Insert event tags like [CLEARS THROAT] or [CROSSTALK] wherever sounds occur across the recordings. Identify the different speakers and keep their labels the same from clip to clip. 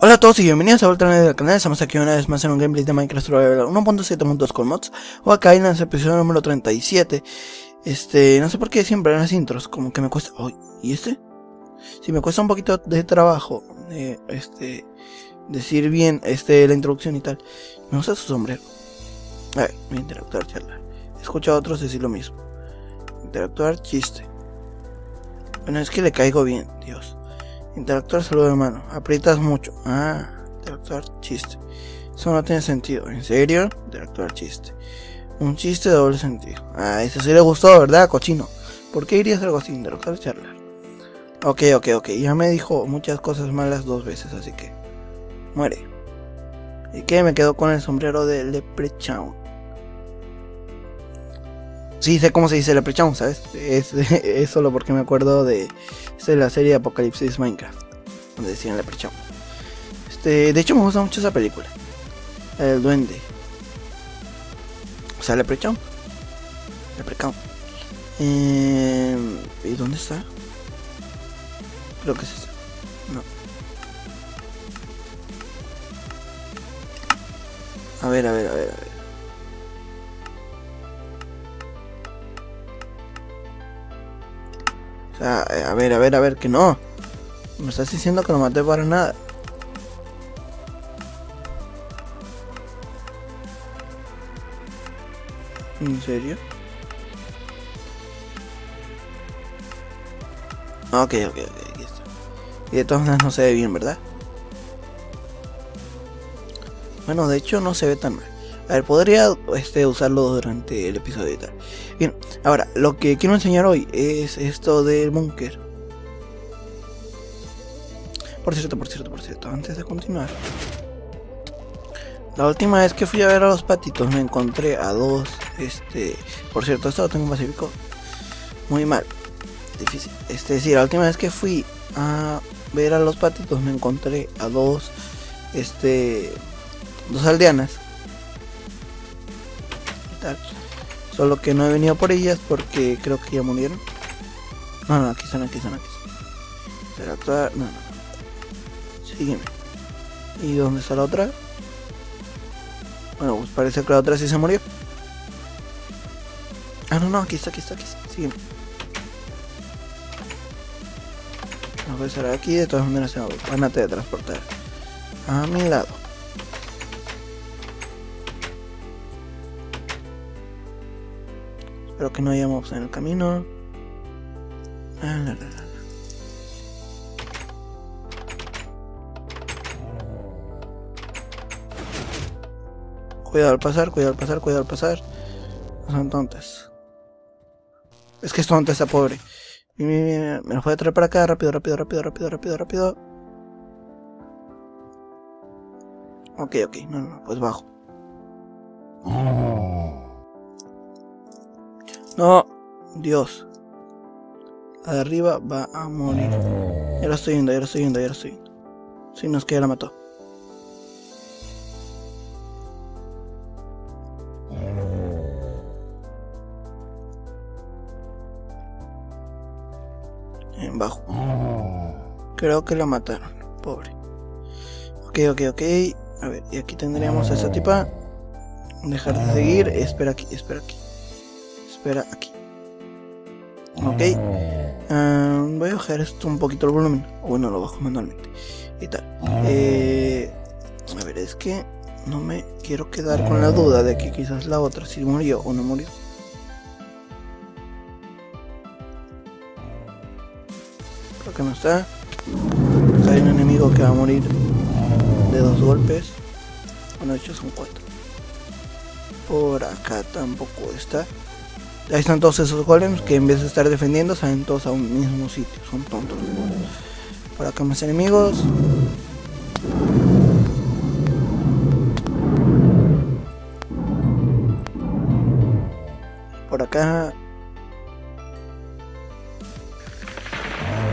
Speaker 1: Hola a todos y bienvenidos a vuelta del canal, estamos aquí una vez más en un gameplay de Minecraft Survival 1.7.2 con mods. O acá en el episodio número 37 Este, no sé por qué siempre en las intros, como que me cuesta... Oh, ¿Y este? Si me cuesta un poquito de trabajo eh, Este, decir bien este la introducción y tal. Me gusta su sombrero. A ver, interactuar, charlar He escuchado a otros decir lo mismo. Interactuar, chiste. Bueno, es que le caigo bien, Dios Interactuar saludo hermano. Aprietas mucho. Ah, interactuar chiste. Eso no tiene sentido. ¿En serio? Interactuar chiste. Un chiste de doble sentido. Ah, eso sí le gustó, ¿verdad, cochino? ¿Por qué irías algo así? Interactuar charlar. Ok, ok, ok. Ya me dijo muchas cosas malas dos veces, así que. Muere. ¿Y qué? Me quedo con el sombrero de Leprechaun. Sí, sé cómo se dice Leprechaun, ¿sabes? Es, [LAUGHS] es solo porque me acuerdo de, de la serie Apocalipsis Minecraft, donde decían Leprechaun. Este, de hecho, me gusta mucho esa película. El duende. O sea, Leprechaun. Leprechaun. Eh, ¿Y dónde está? Creo que es esta. No. A ver, a ver, a ver, a ver. O sea, eh, a ver, a ver, a ver, que no. Me estás diciendo que lo maté para nada. ¿En serio? Ok, ok, ok, aquí está. Y de todas maneras no se ve bien, ¿verdad? Bueno, de hecho no se ve tan mal. A ver, podría este, usarlo durante el episodio y tal. Ahora, lo que quiero enseñar hoy es esto del búnker. Por cierto, por cierto, por cierto, antes de continuar. La última vez que fui a ver a los patitos me encontré a dos, este... Por cierto, esto lo tengo pacífico. Muy mal. Difícil. Este, decir, la última vez que fui a ver a los patitos me encontré a dos, este... Dos aldeanas Solo que no he venido por ellas porque creo que ya murieron. No, no, aquí están, aquí están, aquí están. No, no. Sígueme. ¿Y dónde está la otra? Bueno, pues parece que la otra sí se murió. Ah, no, no, aquí está, aquí está, aquí está. Sígueme. No voy a estar aquí, de todas maneras se van a teletransportar a mi lado. Espero que no hayamos en el camino. Cuidado al pasar, cuidado al pasar, cuidado al pasar. No son tontas. Es que es tonta esa pobre. Me lo voy a traer para acá, rápido, rápido, rápido, rápido, rápido, rápido. Ok, ok, no, no, pues bajo. No, Dios. La arriba va a morir. Ya lo estoy viendo, ya lo estoy viendo, ya lo estoy viendo. Si no es que la mató. En bajo. Creo que la mataron, pobre. Ok, ok, ok. A ver, y aquí tendríamos a esa tipa. Dejar de seguir. Espera aquí, espera aquí espera aquí. Ok. Ah, voy a bajar esto un poquito el volumen. Bueno, lo bajo manualmente. Y tal. Eh, a ver, es que no me quiero quedar con la duda de que quizás la otra si murió o no murió. Creo que no está. Hay un enemigo que va a morir de dos golpes. Bueno, de hecho son cuatro. Por acá tampoco está. Ahí están todos esos golems que en vez de estar defendiendo salen todos a un mismo sitio. Son tontos. Por acá más enemigos. Por acá.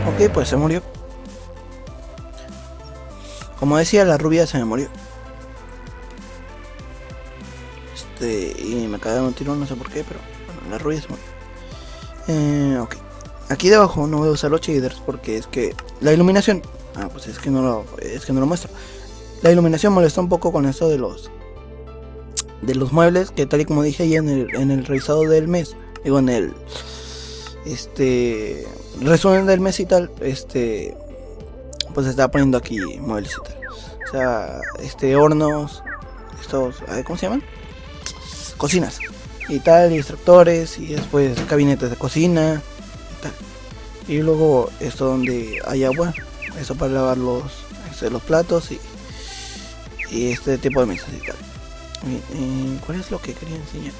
Speaker 1: Ok, pues se murió. Como decía, la rubia se me murió. Este, y me acaba de un tiro, no sé por qué, pero la rubia se murió. Eh. Aquí debajo no voy a usar los shaders porque es que la iluminación Ah, pues es que no lo, es que no lo muestro. La iluminación molesta un poco con esto de los de los muebles, que tal y como dije ahí en el, en el revisado del mes, digo en el este resumen del mes y tal, este pues está poniendo aquí muebles y tal. O sea, este hornos, estos, ¿cómo se llaman? Cocinas y tal, y extractores y después gabinetes de cocina y tal. Y luego esto donde hay agua, eso para lavar los, este, los platos y, y este tipo de mesas y tal. Eh, ¿Cuál es lo que quería enseñar?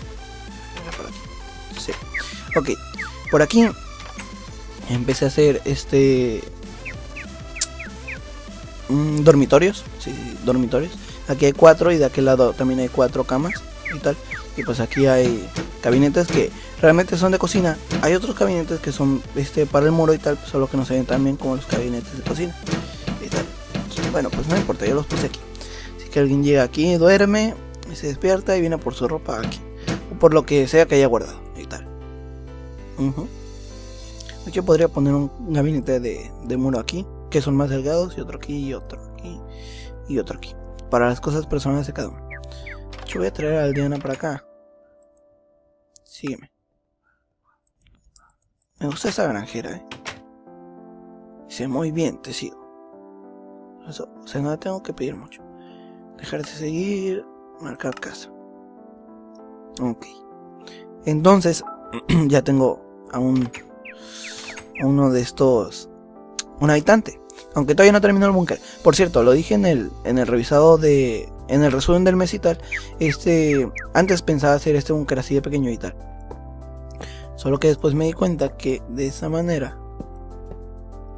Speaker 1: Sí. Ok. Por aquí empecé a hacer este mm, dormitorios. Sí, dormitorios. Aquí hay cuatro y de aquel lado también hay cuatro camas y tal. Y pues aquí hay gabinetes que realmente son de cocina. Hay otros gabinetes que son este para el muro y tal, solo que no se ven tan bien como los gabinetes de cocina. Y tal. Bueno, pues no importa, yo los puse aquí. Así que alguien llega aquí, duerme, y se despierta y viene por su ropa aquí. O por lo que sea que haya guardado y tal. Yo podría poner un gabinete de, de muro aquí, que son más delgados, y otro aquí, y otro aquí, y otro aquí. Para las cosas personales de cada uno. Voy a traer a Aldeana para acá. Sígueme. Me gusta esa granjera, eh. Dice, muy bien, te sigo. Eso, o sea, no tengo que pedir mucho. Dejar de seguir, marcar casa. Ok. Entonces, [CLEARS THROAT] ya tengo a un a uno de estos un habitante. Aunque todavía no terminó el búnker. Por cierto, lo dije en el en el revisado de en el resumen del mes y tal. Este antes pensaba hacer este búnker así de pequeño y tal. Solo que después me di cuenta que de esa manera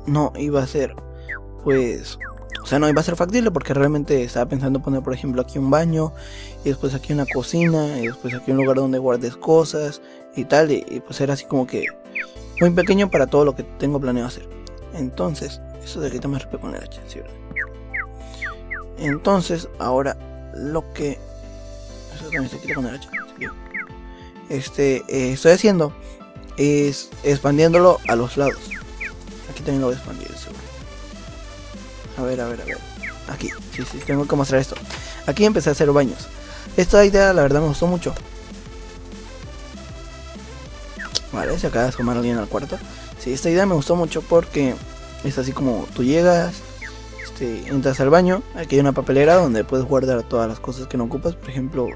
Speaker 1: no iba a ser pues o sea, no iba a ser factible porque realmente estaba pensando poner, por ejemplo, aquí un baño, y después aquí una cocina, y después aquí un lugar donde guardes cosas y tal. Y, pues era así como que muy pequeño para todo lo que tengo planeado hacer. Entonces, eso de aquí también me con el hacha, ¿sí? Entonces, ahora lo que. Este, eh, estoy haciendo es expandiéndolo a los lados. Aquí también lo voy a expandir, seguro. A ver, a ver, a ver. Aquí, sí, sí, tengo que mostrar esto. Aquí empecé a hacer baños. Esta idea, la verdad, me gustó mucho. Vale, se acaba de sumar alguien al cuarto. Sí, esta idea me gustó mucho porque es así como tú llegas, este, entras al baño, aquí hay una papelera donde puedes guardar todas las cosas que no ocupas. Por ejemplo,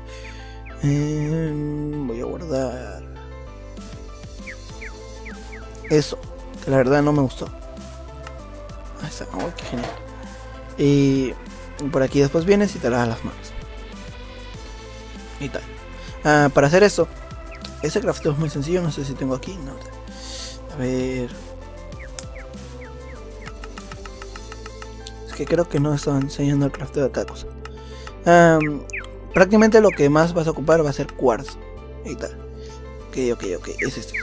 Speaker 1: voy a guardar eso, que la verdad no me gustó. Ahí está, oh, qué genial. Y por aquí después vienes y te lavas las manos. Y tal. Ah, para hacer esto, ese crafteo es muy sencillo. No sé si tengo aquí. No. A ver. Que creo que no estaba enseñando el crafteo de cada cosa. prácticamente lo que más vas a ocupar va a ser cuarzo. Y tal. Ok, ok, ok. Es este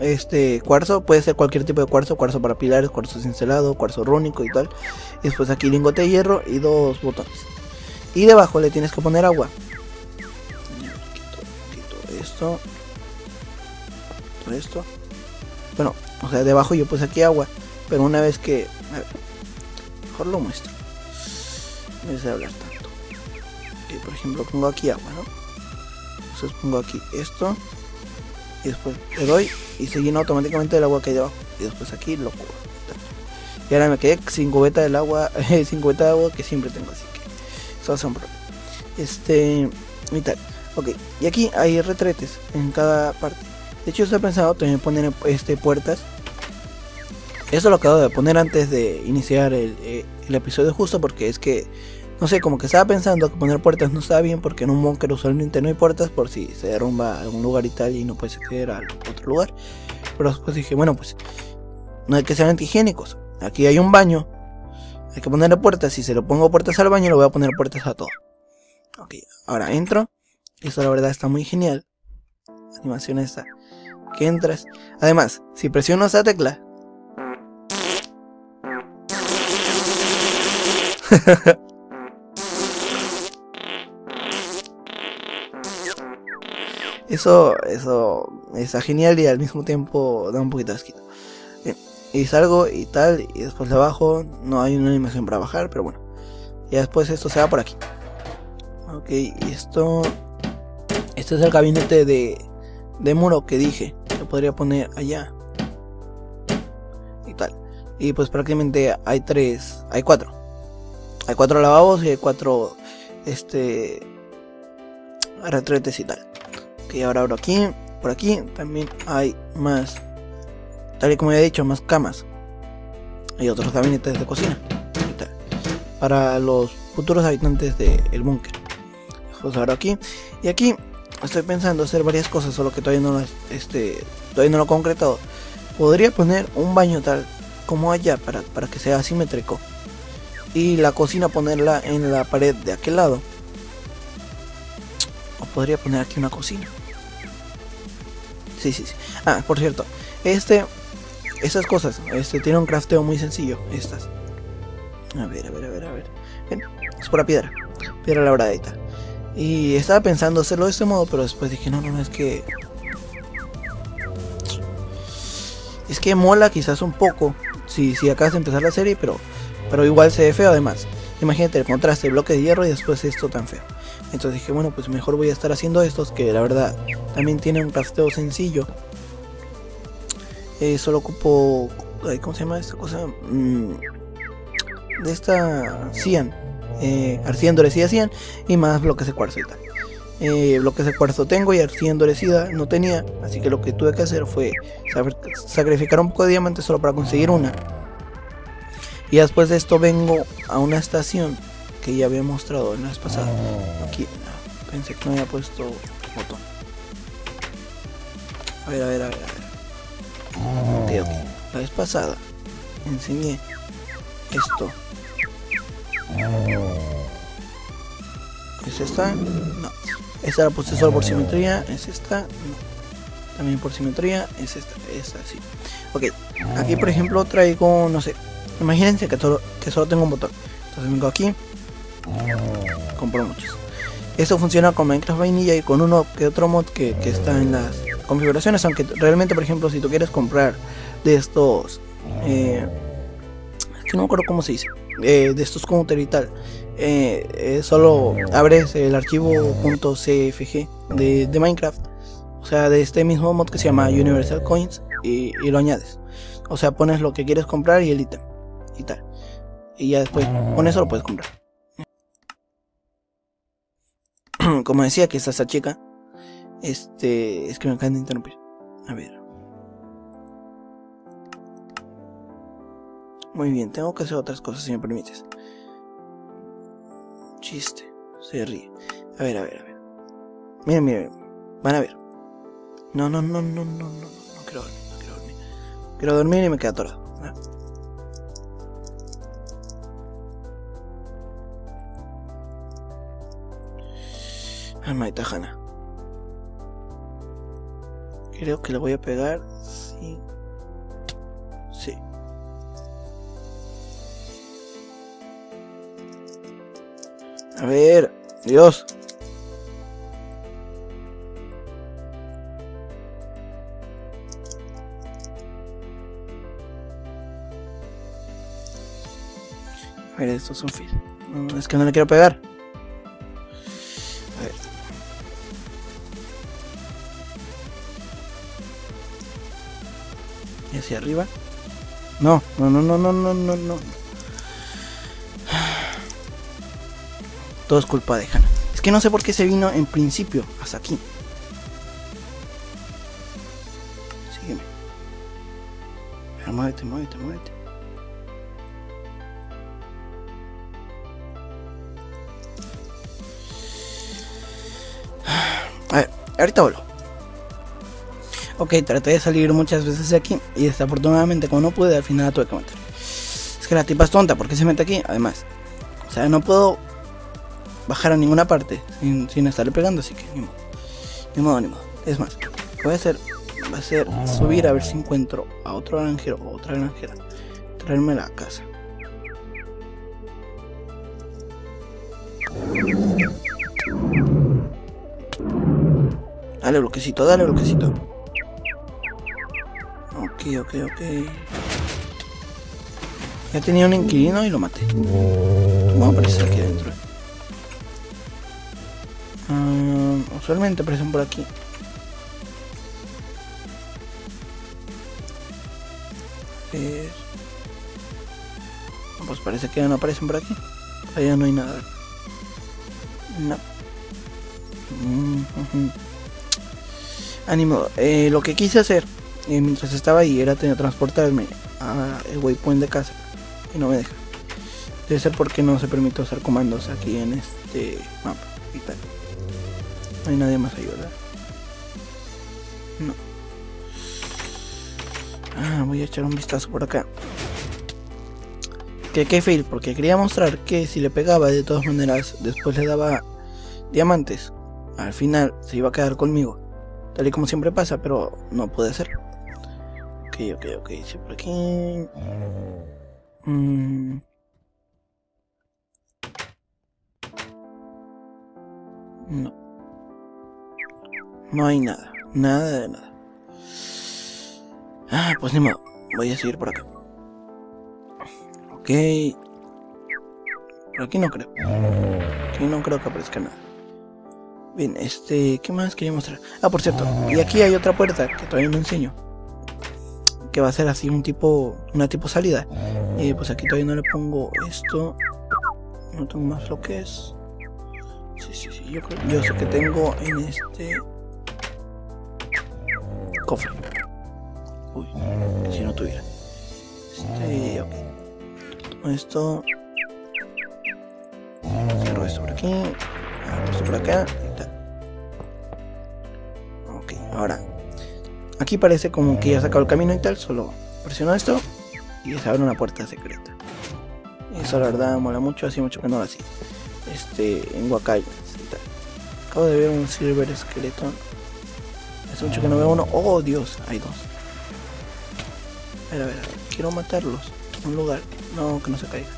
Speaker 1: este cuarzo, puede ser cualquier tipo de cuarzo, cuarzo para pilares, cuarzo cincelado, cuarzo rúnico y tal. Y después aquí lingote de hierro y dos botones. Y debajo le tienes que poner agua. Quito, esto. Todo esto. Bueno, o sea, debajo yo puse aquí agua. Pero una vez que... A ver, mejor lo muestro. Vez de hablar tanto. por ejemplo, pongo aquí agua, ¿no? Entonces pongo aquí esto y después le doy y se llena automáticamente el agua que hay debajo y después aquí lo cubro y ahora me quedé sin cubeta del agua [LAUGHS] sin cubeta de agua que siempre tengo así que eso hace un problema este y tal ok y aquí hay retretes en cada parte de hecho estoy pensado también poner este puertas eso lo acabo de poner antes de iniciar el, eh, el episodio justo porque es que no sé, como que estaba pensando que poner puertas no estaba bien porque en un bunker usualmente no hay puertas por si se derrumba algún lugar y tal y no puedes acceder a otro lugar. Pero después dije, bueno, pues no hay que ser antihigiénicos. Aquí hay un baño, hay que ponerle puertas. Si se lo pongo puertas al baño, le voy a poner puertas a todo. Ok, ahora entro. Esto la verdad está muy genial. animación esta. Que entras. Además, si presiono esa tecla. [LAUGHS] Eso, eso está genial y al mismo tiempo da un poquito de asquito. y salgo y tal, y después le bajo, no hay una animación para bajar, pero bueno. Y después esto se va por aquí. Ok, y esto... Este es el gabinete de, de muro que dije. Lo podría poner allá. Y tal. Y pues prácticamente hay tres, hay cuatro. Hay cuatro lavabos y hay cuatro, este, retretes y tal. Ok, ahora abro aquí. Por aquí también hay más tal y como ya he dicho, más camas y otros gabinetes de cocina para los futuros habitantes del búnker. Pues ahora aquí y aquí estoy pensando hacer varias cosas, solo que todavía no este, todavía no lo he concretado. Podría poner un baño tal como allá para, para que sea asimétrico y la cocina ponerla en la pared de aquel lado. O podría poner aquí una cocina. Sí, sí, sí. Ah, por cierto, este esas cosas. Este tiene un crafteo muy sencillo. Estas. A ver, a ver, a ver, a ver. es pura piedra. Piedra labradita. Y estaba pensando hacerlo de este modo, pero después dije, no, no, no, es que... Es que mola quizás un poco si, si acabas de empezar la serie, pero, pero igual se ve feo además. Imagínate el contraste, bloque de hierro y después esto tan feo. Entonces dije, bueno, pues mejor voy a estar haciendo estos que la verdad también tienen un crafteo sencillo eh, solo ocupo. ¿Cómo se llama esta cosa? Mm, de esta cian. Eh, arcilla endurecida y más bloques de cuarzo y tal. Eh, bloques de cuarzo tengo y arcilla endurecida no tenía, así que lo que tuve que hacer fue sacrificar un poco de diamante solo para conseguir una. Y después de esto vengo a una estación que ya había mostrado en la vez pasada. Aquí pensé que no había puesto botón. A ver, a ver, a ver. A ver. La vez pasada enseñé esto. ¿Es esta? No. Esta la puse solo por simetría. ¿Es esta? No. También por simetría. Es esta. Esta, sí. Ok. Aquí, por ejemplo, traigo, no sé. Imagínense que solo, que solo tengo un botón. Entonces vengo aquí. Compro muchos. Esto funciona con Minecraft Vanilla y con uno que otro mod que, que está en las configuraciones, aunque realmente, por ejemplo, si tú quieres comprar de estos, eh, no me acuerdo cómo se dice, eh, de estos counter y tal, eh, solo abres el archivo .cfg de, de, Minecraft, o sea, de este mismo mod que se llama Universal Coins y, y lo añades. O sea, pones lo que quieres comprar y el ítem y tal. Y ya después con eso lo puedes comprar. Como decía que está esta chica este, es que me acaban de interrumpir. A ver. Muy bien, tengo que hacer otras cosas si me permites. Chiste, se ríe. A ver, a ver, a ver. Miren, miren, van a ver. No, no, no, no, no, no, no, quiero dormir, no quiero dormir. Quiero dormir y me queda atorado. Alma de Tajana. Creo que le voy a pegar. Sí. Sí. A ver, Dios. A ver, esto es un fil. es que no le quiero pegar. Arriba. No, no, no, no, no, no, no, no. Todo es culpa de Hannah. Es que no sé por qué se vino en principio hasta aquí. Sígueme. Muévete, muévete, muévete. A ver, ahorita vuelvo. Ok, traté de salir muchas veces de aquí y desafortunadamente como no pude, al final tuve que matar. Es que la tipa es tonta, ¿por qué se mete aquí? Además, o sea, no puedo bajar a ninguna parte sin, sin estarle pegando, así que ni modo. Ni modo, ni modo. Es más, voy a hacer, va a ser subir a ver si encuentro a otro granjero o otra granjera. Traerme la casa. Dale bloquecito, dale bloquecito. Ok, ok. Ya tenía un inquilino y lo maté. ¿Cómo aparece aquí adentro? Ah, usualmente aparecen por aquí. A. No, Pues parece que ya no aparecen por aquí. Allá no hay nada. No. Mm. Ánimo, eh, lo que quise hacer eh, mientras estaba ahí era transportarme a el waypoint de casa y no me deja. Debe ser porque no se permite usar comandos aquí en este mapa y tal. No hay nadie más ahí, ¿verdad? No. Ah, voy a echar un vistazo por acá. Que qué fail, porque quería mostrar que si le pegaba de todas maneras, después le daba diamantes. Al final se iba a quedar conmigo. Tal y como siempre pasa, pero no puede ser. Ok, ok, ok. Sí, por aquí. Mm. No. No hay nada. Nada de nada. Ah, pues ni modo. Voy a seguir por acá. Ok. Por aquí no creo. Aquí no creo que aparezca nada. Bien, este, ¿qué más quería mostrar? Ah, por cierto, y aquí hay otra puerta que todavía no enseño. Que va a ser así un tipo, una tipo salida. Y pues aquí todavía no le pongo esto. No tengo más lo que es. Sí, sí, sí, yo, creo- yo sé que tengo en este cofre. Uy, que si no tuviera. Este, ok. Esto. Cierro esto por aquí. Abro esto por acá. Y tal. Ok, ahora. Aquí parece como que ya sacado el camino y tal. Solo presiono esto y se abre una puerta secreta. Eso la verdad mola mucho. Hace mucho que no hacía. Este, en tal. Acabo de ver un Silver Skeleton. Hace mucho que no veo uno. Oh Dios, hay dos. A ver, a ver, a ver. Quiero matarlos. Un lugar. No, que no se caiga.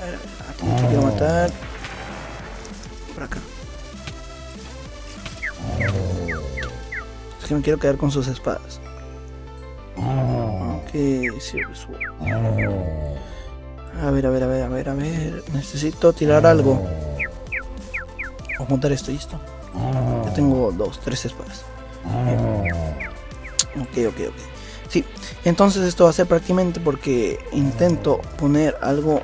Speaker 1: A ver, a ver. A ti quiero matar. Por acá. Es que me quiero quedar con sus espadas. Ok, Silver Sword. A ver, a ver, a ver, a ver, a ver. Necesito tirar algo. O montar esto y esto. Ya tengo dos, tres espadas. Ok, ok, ok. Sí, entonces esto va a ser prácticamente porque intento poner algo.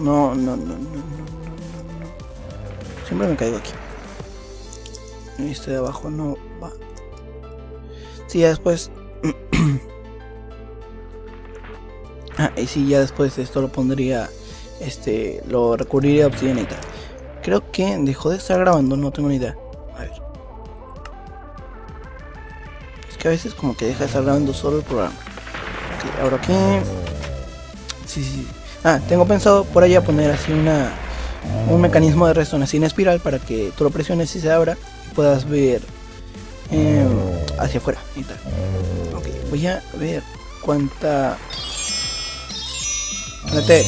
Speaker 1: No, no, no, no, no, no. Siempre me caigo aquí. Este de abajo no va. Sí, ya después. [CLEARS THROAT] ah, y sí, ya después de esto lo pondría. Este, lo recurriría a Obsidian y tal. Creo que dejó de estar grabando, no tengo ni idea. A ver. Es que a veces como que deja de estar grabando solo el programa. Ok, ahora aquí. Sí, sí. Ah, tengo pensado por allá poner así una un mecanismo de resonancia en espiral para que tú lo presiones y se abra y puedas ver eh, hacia afuera y tal. Voy a ver cuánta. Espérate.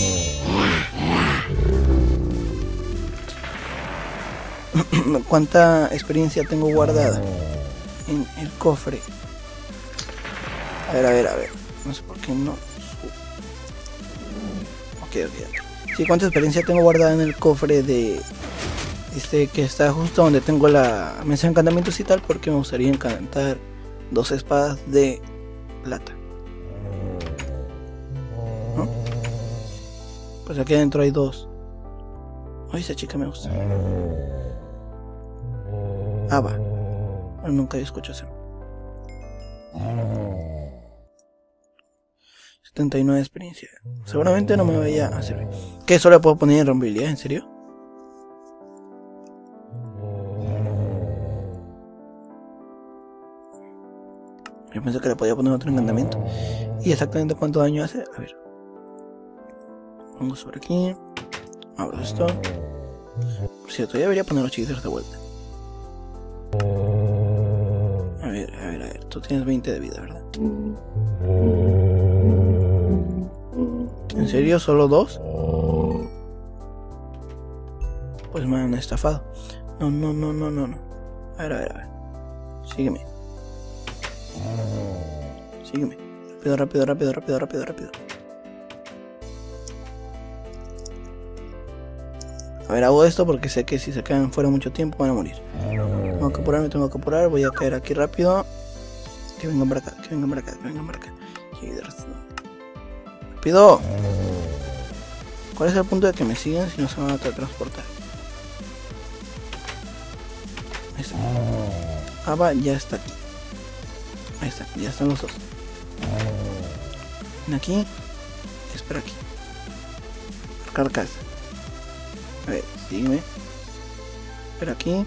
Speaker 1: [CLEARS THROAT] cuánta experiencia tengo guardada en el cofre. A ver, a ver, a ver. No sé por qué no. Ok, ok. Sí, cuánta experiencia tengo guardada en el cofre de. Este que está justo donde tengo la de encantamientos y tal, porque me gustaría encantar dos espadas de plata. Pues aquí adentro hay dos. Ay, esa chica me gusta. Ah, va. Nunca había escuchado eso. 79 de experiencia. Seguramente no me vaya a servir. ¿Qué eso le puedo poner en rompibilidad? ¿En serio? Yo pensé que le podía poner otro encantamiento. ¿Y exactamente cuánto daño hace? A ver. Pongo sobre aquí. Abro esto. Por cierto, ya debería poner los chiquitos de vuelta. A ver, a ver, a ver. Tú tienes 20 de vida, ¿verdad? serio? ¿Solo dos? Pues me han estafado. No, no, no, no, no, no. A ver, a ver, a ver. Sígueme. Sígueme. Rápido, rápido, rápido, rápido, rápido, rápido. A ver, hago esto porque sé que si se quedan fuera mucho tiempo van a morir. Tengo que apurarme, tengo que apurar. Voy a caer aquí rápido. Que vengan para acá, que vengan para acá, que vengan para acá. Rápido. ¿Cuál es el punto de que me sigan si no se van a transportar? Ahí está. Ava ya está aquí. Ahí está, ya están los dos. Ven aquí. Espera aquí. Marcar casa. A ver, sígueme. Espera aquí.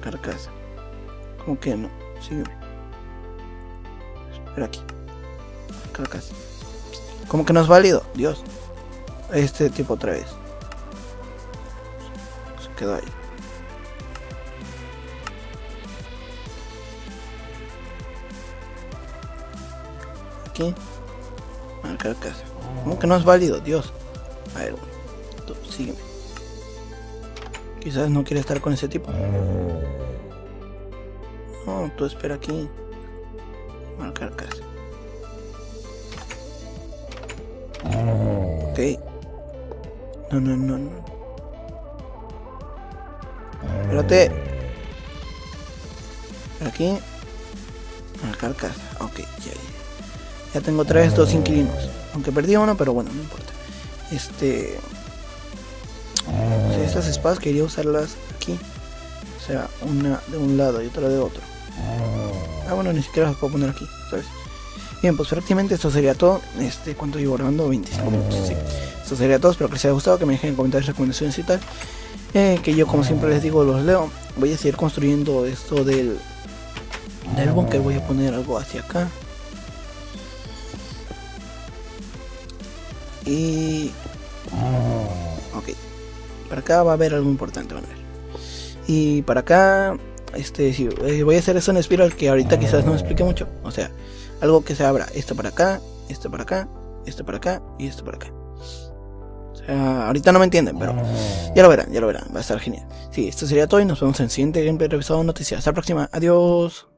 Speaker 1: Marcar casa. ¿Cómo que no? Sígueme. Espera aquí. Casa. ¿Cómo que no es válido? Dios. Este tipo otra vez. Se quedó ahí. Aquí. Marcar casa. ¿Cómo que no es válido? Dios. A ver, tú sígueme. Quizás no quiere estar con ese tipo. No, tú espera aquí. Marcar casa. No, no, no, no. Espérate. Aquí. Marcar casa. Ok, ya, ya. Ya tengo tres, dos inquilinos. Aunque perdí uno, pero bueno, no importa. Este. Estas espadas quería usarlas aquí. O sea, una de un lado y otra de otro. Ah, bueno, ni siquiera las puedo poner aquí, ¿sabes? Bien, pues prácticamente esto sería todo. Este, ¿cuánto llevo grabando? 25 minutos, sí. Esto sería todo. Espero que les haya gustado, que me dejen en comentarios recomendaciones y tal. Eh, que yo, como siempre les digo, los leo. Voy a seguir construyendo esto del, del búnker. Voy a poner algo hacia acá. Y... Ok. Para acá va a haber algo importante, van a ver. Y para acá, este, sí, eh, voy a hacer eso en espiral que ahorita quizás no me explique mucho. O sea, algo que se abra. Esto para acá, esto para acá, esto para acá y esto para acá. O sea, ahorita no me entienden, pero ya lo verán, ya lo verán. Va a estar genial. Sí, esto sería todo y nos vemos en el siguiente gameplay revisado noticias. Hasta la próxima. Adiós.